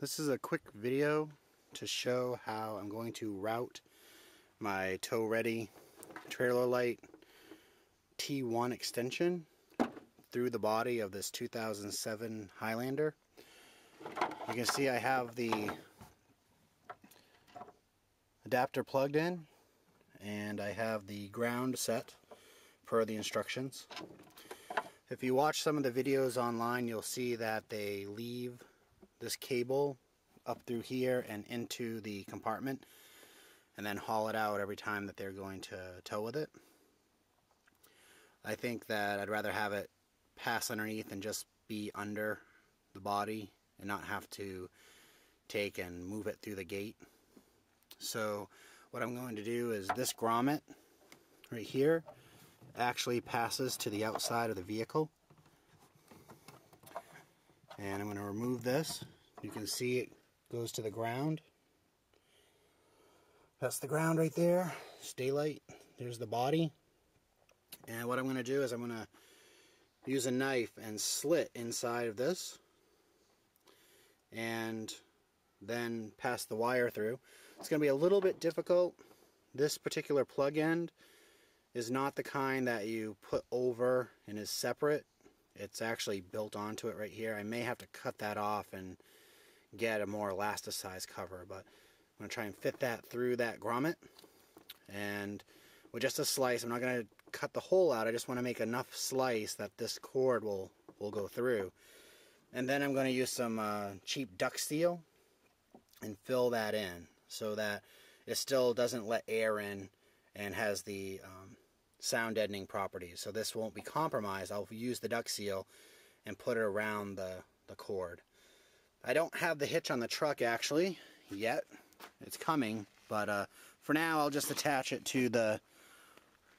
This is a quick video to show how I'm going to route my tow ready trailer light T1 extension through the body of this 2007 Highlander. You can see I have the adapter plugged in and I have the ground set per the instructions. If you watch some of the videos online you'll see that they leave this cable up through here and into the compartment and then haul it out every time that they're going to tow with it. I think that I'd rather have it pass underneath and just be under the body and not have to take and move it through the gate. So what I'm going to do is this grommet right here actually passes to the outside of the vehicle and I'm going to remove this. You can see it goes to the ground. That's the ground right there. It's daylight. There's the body. And what I'm going to do is I'm going to use a knife and slit inside of this. And then pass the wire through. It's going to be a little bit difficult. This particular plug end is not the kind that you put over and is separate it's actually built onto it right here. I may have to cut that off and get a more elasticized cover, but I'm going to try and fit that through that grommet. And with just a slice, I'm not going to cut the hole out. I just want to make enough slice that this cord will, will go through. And then I'm going to use some uh, cheap duck seal and fill that in so that it still doesn't let air in and has the um, sound deadening properties. So this won't be compromised. I'll use the duck seal and put it around the, the cord. I don't have the hitch on the truck actually yet. It's coming, but uh, for now I'll just attach it to the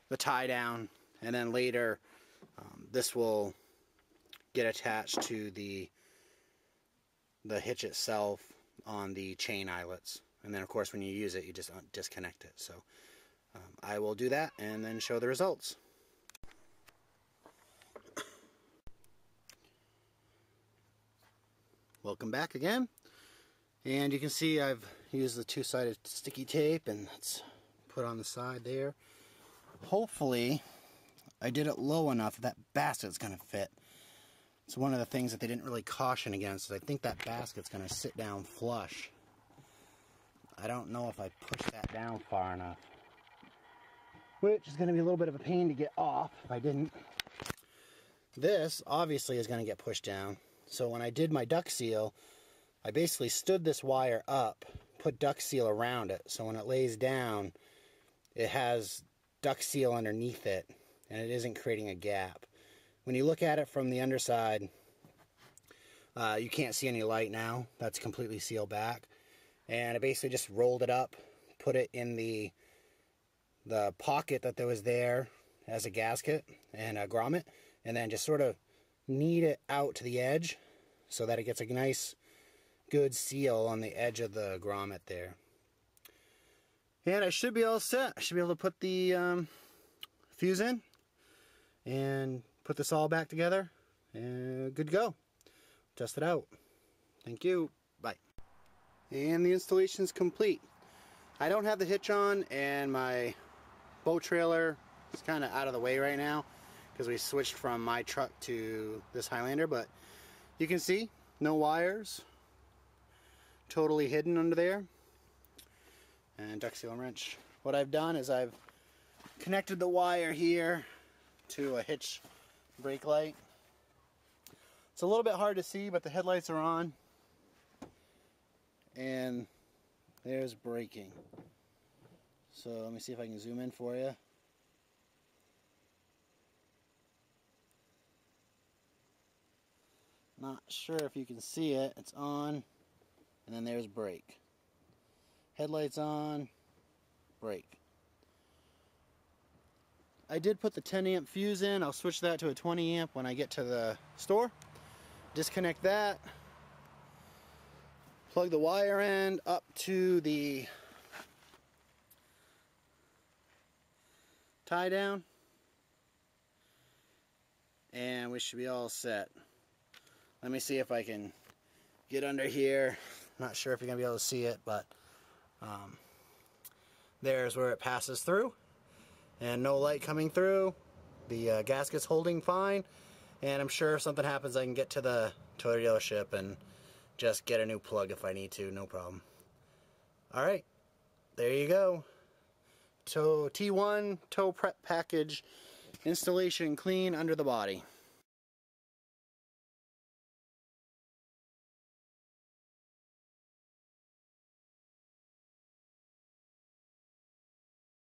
the tie down and then later um, this will get attached to the the hitch itself on the chain eyelets and then of course when you use it you just disconnect it so um, I will do that and then show the results. Welcome back again. And you can see I've used the two-sided sticky tape and it's put on the side there. Hopefully I did it low enough that, that basket's going to fit. It's one of the things that they didn't really caution against. I think that basket's going to sit down flush. I don't know if I pushed that down far enough which is going to be a little bit of a pain to get off if I didn't. This obviously is going to get pushed down. So when I did my duck seal, I basically stood this wire up, put duck seal around it. So when it lays down, it has duck seal underneath it and it isn't creating a gap. When you look at it from the underside, uh, you can't see any light now. That's completely sealed back. And I basically just rolled it up, put it in the the pocket that there was there as a gasket and a grommet and then just sort of knead it out to the edge so that it gets a nice good seal on the edge of the grommet there. And I should be all set. I should be able to put the um, fuse in and put this all back together and good to go. Test it out. Thank you. Bye. And the installation is complete. I don't have the hitch on and my boat trailer. Is kind of out of the way right now because we switched from my truck to this Highlander but you can see no wires. Totally hidden under there. And duck seal and wrench. What I've done is I've connected the wire here to a hitch brake light. It's a little bit hard to see but the headlights are on. And there's braking so let me see if I can zoom in for you. Not sure if you can see it. It's on. And then there's brake. Headlights on. Brake. I did put the 10 amp fuse in. I'll switch that to a 20 amp when I get to the store. Disconnect that. Plug the wire end up to the tie down and we should be all set let me see if I can get under here Not sure if you're to be able to see it, but um, there's where it passes through. And no light coming through. The uh, gasket's holding fine. And I'm sure if something happens, I can get to the Toyota dealership and just get a new plug if I need to, no problem. Alright, there you go. So T1 tow prep package installation clean under the body.